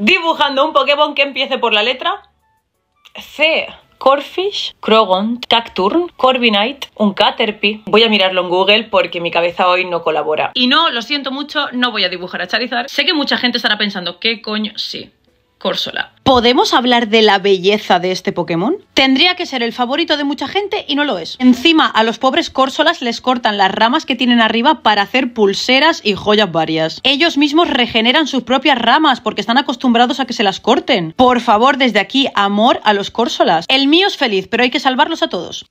dibujando un Pokémon que empiece por la letra C. Corfish, Krogont, Cacturn, Corviknight, un Caterpie. Voy a mirarlo en Google porque mi cabeza hoy no colabora. Y no, lo siento mucho, no voy a dibujar a Charizard. Sé que mucha gente estará pensando, ¿qué coño? Sí, Corsola. ¿Podemos hablar de la belleza de este Pokémon? Tendría que ser el favorito de mucha gente y no lo es. Encima, a los pobres Corsolas les cortan las ramas que tienen arriba para hacer pulseras y joyas varias. Ellos mismos regeneran sus propias ramas porque están acostumbrados a que se las corten. Por favor, desde aquí, amor a los Corsolas. El mío es feliz, pero hay que salvarlos a todos.